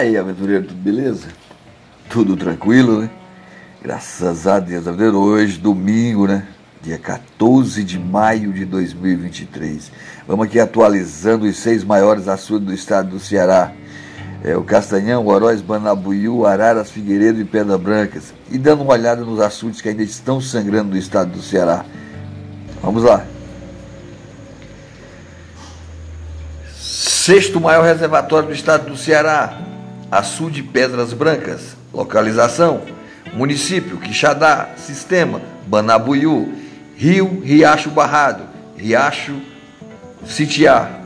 aí, aventureiro, tudo beleza? Tudo tranquilo, né? Graças a Deus, aventureiro, hoje, domingo, né? Dia 14 de maio de 2023. Vamos aqui atualizando os seis maiores açudes do estado do Ceará. É, o Castanhão, Oroz, Banabuiú, Araras, Figueiredo e Pedra Brancas. E dando uma olhada nos açudes que ainda estão sangrando no estado do Ceará. Vamos lá. Sexto maior reservatório do estado do Ceará, Açude Pedras Brancas. Localização: Município Quixadá, Sistema Banabuiú, Rio Riacho Barrado, Riacho Sitiá.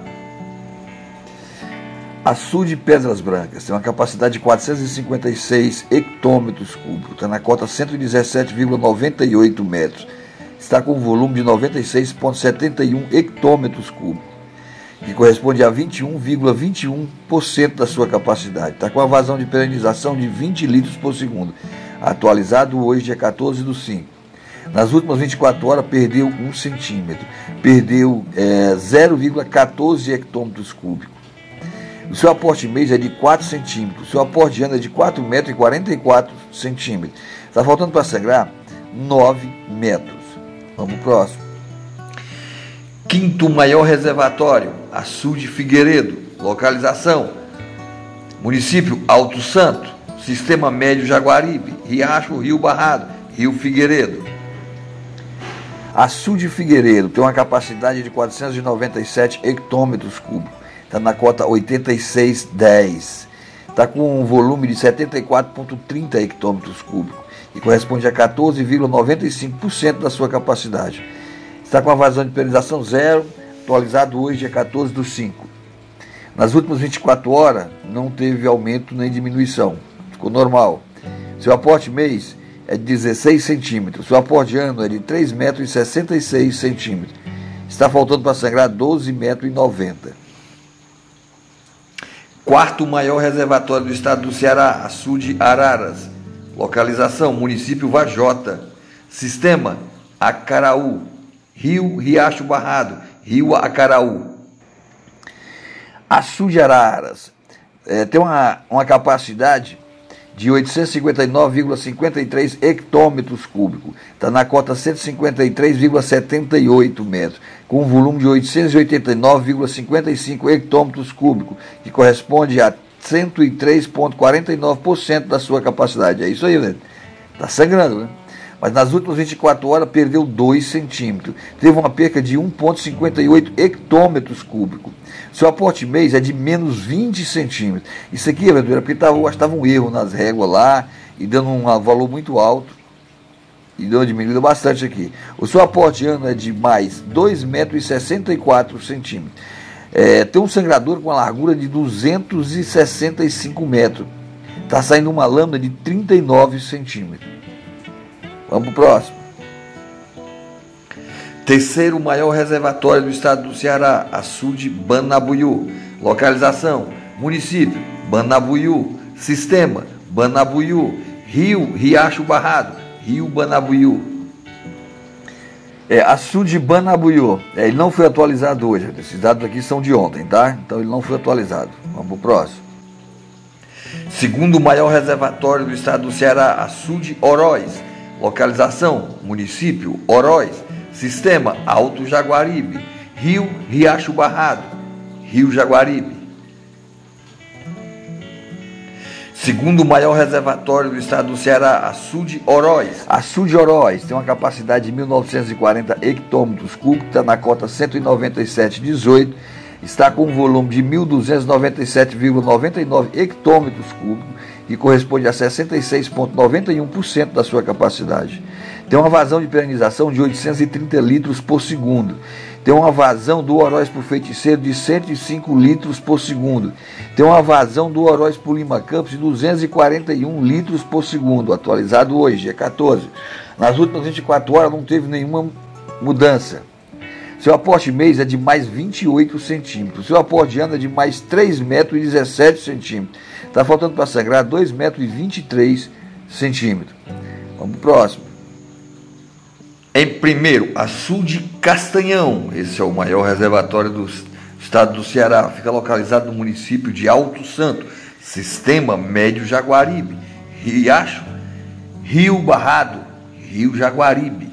Açude Pedras Brancas tem uma capacidade de 456 hectômetros cúbicos, está na cota 117,98 metros. Está com um volume de 96,71 hectômetros cúbicos que corresponde a 21,21% da sua capacidade. Está com a vazão de perenização de 20 litros por segundo, atualizado hoje, dia 14 do 5. Nas últimas 24 horas, perdeu 1 centímetro, perdeu é, 0,14 hectômetros cúbicos. O seu aporte mês é de 4 centímetros, o seu aporte ano é de 4 metros e 44 centímetros. Está faltando para sangrar 9 metros. Vamos pro próximo. Quinto maior reservatório, Açude Figueiredo. Localização: Município Alto Santo, Sistema Médio Jaguaribe, Riacho Rio Barrado, Rio Figueiredo. Açude Figueiredo tem uma capacidade de 497 hectômetros cúbicos, está na cota 8610. Está com um volume de 74,30 hectômetros cúbicos e corresponde a 14,95% da sua capacidade. Está com a vazão de periodização zero, atualizado hoje, dia 14 do 5. Nas últimas 24 horas, não teve aumento nem diminuição, ficou normal. Seu aporte mês é de 16 centímetros, seu aporte ano é de 3 metros e 66 centímetros. Está faltando para sangrar 12 metros e 90. Quarto maior reservatório do estado do Ceará, Açude Araras. Localização, município Vajota. Sistema, Acaraú. Rio Riacho Barrado, Rio Acaraú. Açude Araras é, tem uma, uma capacidade de 859,53 hectômetros cúbicos. Está na cota 153,78 metros, com um volume de 889,55 hectômetros cúbicos, que corresponde a 103,49% da sua capacidade. É isso aí, né? Está sangrando, né? Mas nas últimas 24 horas perdeu 2 centímetros. Teve uma perca de 1,58 hectômetros cúbicos. Seu aporte mês é de menos 20 centímetros. Isso aqui, aventura, porque tava, eu acho estava um erro nas réguas lá e dando um valor muito alto. E deu uma bastante aqui. O seu aporte ano é de mais 2,64 metros. É, tem um sangrador com uma largura de 265 metros. Está saindo uma lâmina de 39 centímetros. Vamos para o próximo. Terceiro maior reservatório do estado do Ceará, açude Banabuiú. Localização: município Banabuiú. Sistema Banabuiú. Rio Riacho Barrado, Rio Banabuiú. É, açude Banabuiú. É, ele não foi atualizado hoje. Esses dados aqui são de ontem, tá? Então ele não foi atualizado. Vamos para o próximo. Segundo maior reservatório do estado do Ceará, açude Oroz. Localização: município Oroz. Sistema Alto Jaguaribe. Rio Riacho Barrado. Rio Jaguaribe. Segundo maior reservatório do estado do Ceará, Açude Oroz. Açude Oroz tem uma capacidade de 1940 hectômetros cúbicos, está na cota 197,18, está com um volume de 1.297,99 hectômetros cúbicos, que corresponde a 66,91% da sua capacidade. Tem uma vazão de perenização de 830 litros por segundo. Tem uma vazão do Oroz por Feiticeiro de 105 litros por segundo. Tem uma vazão do Oroz por Lima Campos de 241 litros por segundo, atualizado hoje, é 14. Nas últimas 24 horas não teve nenhuma mudança. Seu aporte mês é de mais 28 centímetros. Seu aporte ano é de mais 3 metros 17 centímetros. Está faltando para sangrar 2 metros e 23 centímetros. Vamos próximo. Em primeiro, açude Castanhão. Esse é o maior reservatório do estado do Ceará. Fica localizado no município de Alto Santo, sistema Médio Jaguaribe. Riacho, Rio Barrado, Rio Jaguaribe.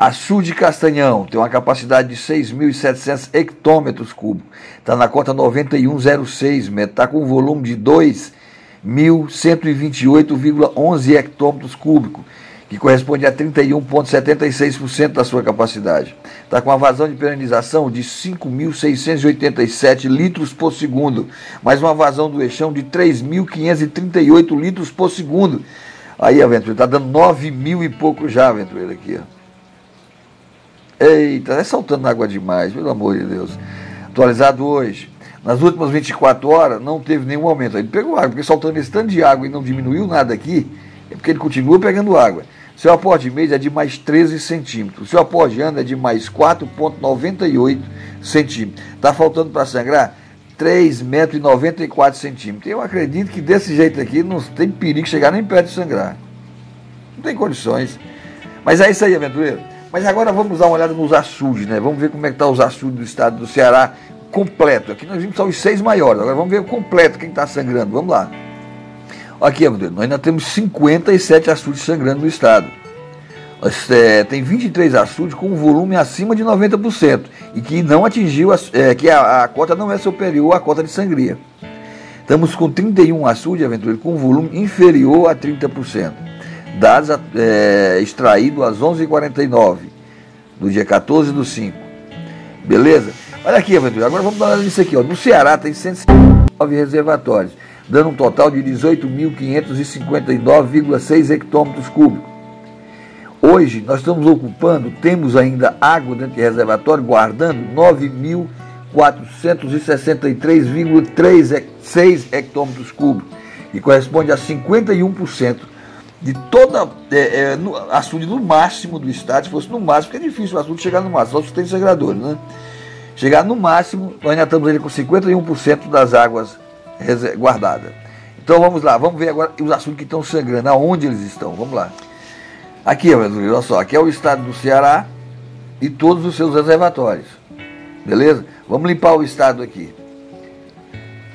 Açude Castanhão tem uma capacidade de 6.700 hectômetros cúbicos. Está na cota 9106 metros. Está com um volume de 2.128,11 hectômetros cúbicos que corresponde a 31,76% da sua capacidade. Está com uma vazão de perenização de 5.687 litros por segundo, mais uma vazão do eixão de 3.538 litros por segundo. Aí, Aventura, está dando 9 mil e pouco já, Aventura, aqui. Ó. Eita, é saltando água demais, pelo amor de Deus. Atualizado hoje. Nas últimas 24 horas não teve nenhum aumento. Ele pegou água, porque soltando esse tanto de água e não diminuiu nada aqui, é porque ele continua pegando água. Seu aporte de mês é de mais 13 centímetros. Seu aporte de ano é de mais 4,98 centímetros. Está faltando para sangrar 3,94 metros centímetros. Eu acredito que desse jeito aqui não tem perigo chegar nem perto de sangrar. Não tem condições. Mas é isso aí, aventureiro. Mas agora vamos dar uma olhada nos açudes, né? Vamos ver como é que está os açudes do estado do Ceará completo. Aqui nós vimos só os seis maiores. Agora vamos ver o completo, quem está sangrando. Vamos lá. Aqui, nós ainda temos 57 açudes sangrando no estado. É, tem 23 açudes com um volume acima de 90% e que não atingiu, a, é, que a, a, cota não é superior à cota de sangria. Estamos com 31 açudes, aventureiros, com um volume inferior a 30%. Dados é, extraídos às 11h49 do dia 14 do 5. Beleza? Olha aqui, aventureiro. Agora vamos dar uma nisso aqui. Ó. No Ceará tem 159 reservatórios dando um total de 18.559,6 hectômetros cúbicos. Hoje nós estamos ocupando, temos ainda água dentro de reservatório, guardando 9.463,6 hectômetros cúbicos, que corresponde a 51% de toda é, é, no, açude no máximo do estado, se fosse no máximo, porque é difícil o açude chegar no máximo, só se tem sagradores, né? Chegar no máximo, nós ainda estamos ali com 51% das águas guardada. Então vamos lá, vamos ver agora os assuntos que estão sangrando, aonde eles estão. Vamos lá. Aqui, olha só, aqui é o estado do Ceará e todos os seus reservatórios. Beleza? Vamos limpar o estado aqui.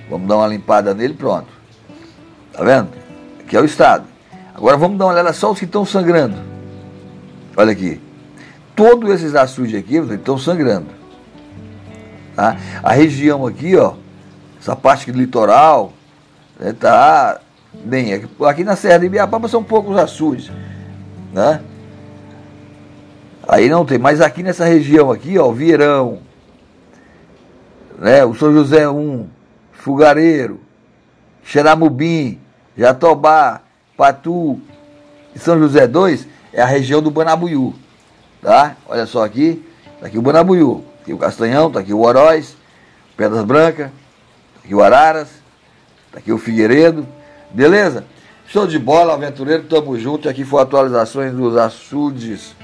Vamos dar uma limpada nele, pronto. Tá vendo? Aqui é o estado. Agora vamos dar uma olhada só os que estão sangrando. Olha aqui. Todos esses açudes aqui estão sangrando. Tá? A região aqui, ó, essa parte do litoral, está né, bem. Aqui na Serra de Ibiapaba são poucos açudes, né? Aí não tem, mas aqui nessa região aqui, ó, Vieirão, né, o São José 1, Fugareiro, Xeramubim, Jatobá, Patu e São José 2 é a região do Banabuiú, tá? Olha só aqui, tá aqui o Banabuiú, tá aqui o Castanhão, tá aqui o Oroz, Pedras Brancas, aqui o Araras, tá aqui o Figueiredo, beleza? Show de bola, aventureiro, tamo junto. Aqui foram atualizações dos açudes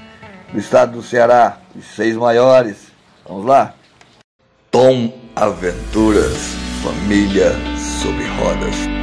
do estado do Ceará, os seis maiores. Vamos lá? Tom Aventuras, família sob rodas.